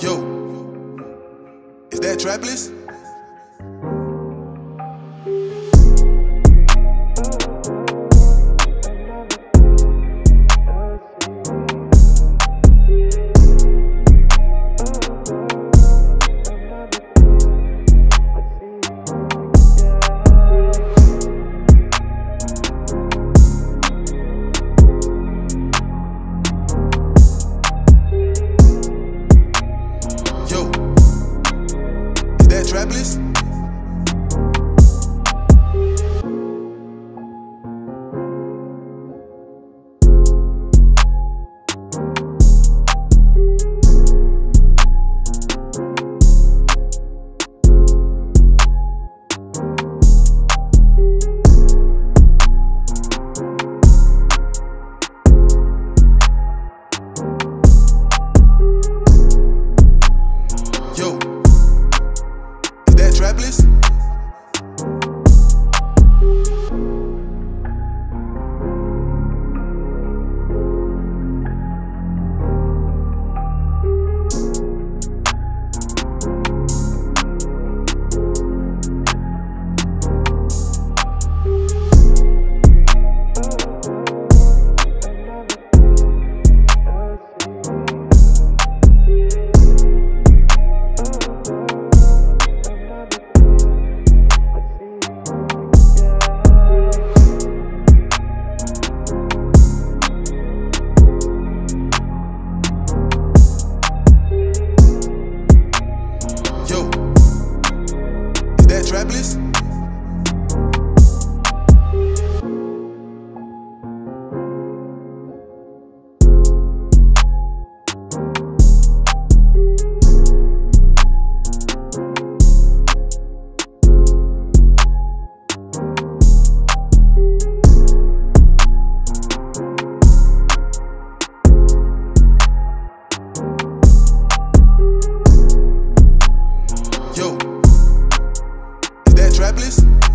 Yo, is that Trapless? Is is is Trapless?